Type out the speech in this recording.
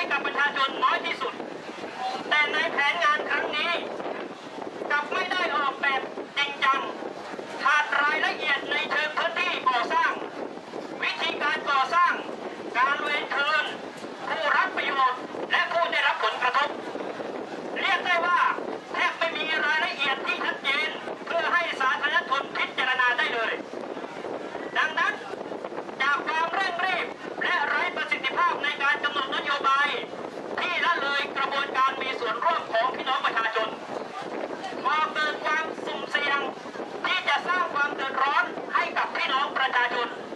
ให้กับประชาชนน้อยที่สุด แต่ในแผนงานครั้งนี้กลับไม่ได้ออกแบบจริงจังขาดรายละเอียด 那大舅子